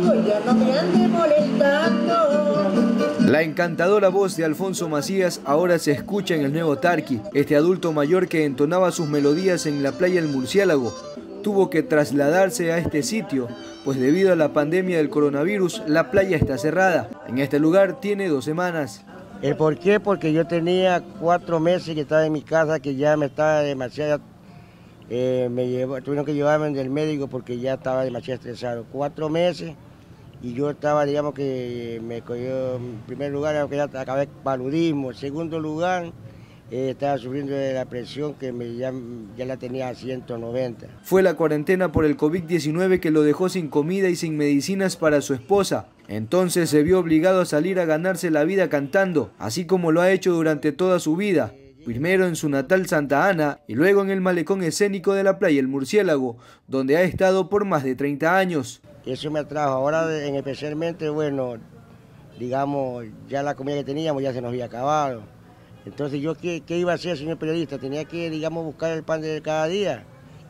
conmigo y ya no me ande molestando. La encantadora voz de Alfonso Macías ahora se escucha en el nuevo Tarqui. Este adulto mayor que entonaba sus melodías en la playa El Murciélago tuvo que trasladarse a este sitio, pues debido a la pandemia del coronavirus la playa está cerrada. En este lugar tiene dos semanas. ¿El por qué? Porque yo tenía cuatro meses que estaba en mi casa, que ya me estaba demasiado... Eh, me tuvieron que llevarme del médico porque ya estaba demasiado estresado. Cuatro meses y yo estaba, digamos que me cogió en primer lugar, que ya acabé paludismo. En segundo lugar, eh, estaba sufriendo de la presión que me, ya, ya la tenía a 190. Fue la cuarentena por el COVID-19 que lo dejó sin comida y sin medicinas para su esposa. Entonces se vio obligado a salir a ganarse la vida cantando, así como lo ha hecho durante toda su vida. Primero en su natal Santa Ana y luego en el malecón escénico de la playa El Murciélago, donde ha estado por más de 30 años. Eso me atrajo. Ahora en especialmente, bueno, digamos, ya la comida que teníamos ya se nos había acabado. Entonces yo, ¿qué, qué iba a hacer, señor periodista? Tenía que, digamos, buscar el pan de cada día.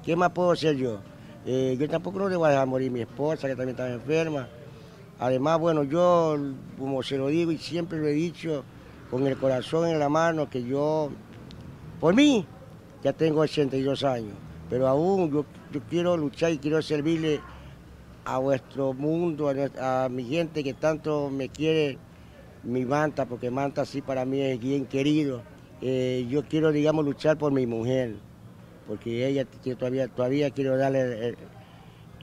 ¿Qué más puedo hacer yo? Eh, yo tampoco no le voy a dejar morir mi esposa, que también estaba enferma. Además, bueno, yo, como se lo digo y siempre lo he dicho, con el corazón en la mano, que yo, por mí, ya tengo 82 años, pero aún yo, quiero luchar y quiero servirle a vuestro mundo, a, mi gente que tanto me quiere, mi Manta, porque Manta sí para mí es bien querido. Eh, yo quiero, digamos, luchar por mi mujer, porque ella todavía, todavía quiero darle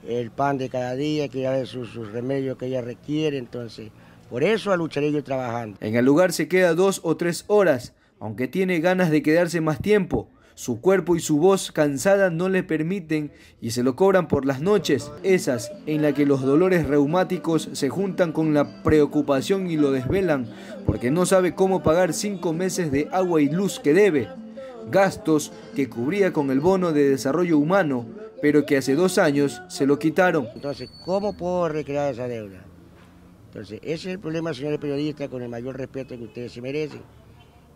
el, pan de cada día, quiero darle sus, sus remedios que ella requiere, entonces por eso lucharé yo trabajando. En el lugar se queda dos o tres horas, aunque tiene ganas de quedarse más tiempo. Su cuerpo y su voz cansada no le permiten y se lo cobran por las noches, esas en las que los dolores reumáticos se juntan con la preocupación y lo desvelan, porque no sabe cómo pagar cinco meses de agua y luz que debe, gastos que cubría con el bono de desarrollo humano, pero que hace dos años se lo quitaron. Entonces, ¿cómo puedo recrear esa deuda? Entonces, ese es el problema, señores periodistas, con el mayor respeto que ustedes se merecen.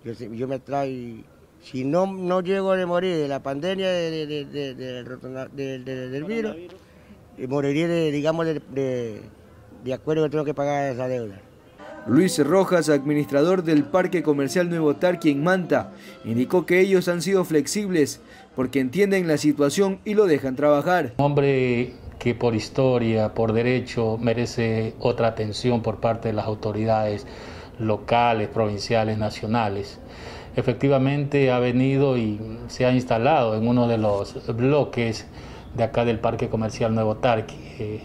Yo, yo me traigo si no, no llego a morir de la pandemia de, de, de, del virus, moriría, de, digamos, de, acuerdo que tengo que pagar esa deuda. Luis Rojas, administrador del Parque Comercial Nuevo Tarqui en Manta, indicó que ellos han sido flexibles porque entienden la situación y lo dejan trabajar. Hombre que por historia, por derecho, merece otra atención por parte de las autoridades locales, provinciales, nacionales efectivamente ha venido y se ha instalado en uno de los bloques de acá del Parque Comercial Nuevo Tarqui. Eh,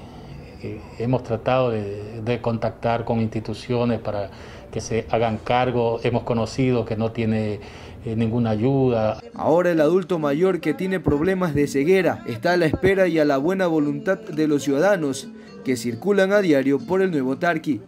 eh, hemos tratado de, contactar con instituciones para que se hagan cargo, hemos conocido que no tiene eh, ninguna ayuda. Ahora el adulto mayor que tiene problemas de ceguera está a la espera y a la buena voluntad de los ciudadanos que circulan a diario por el Nuevo Tarqui.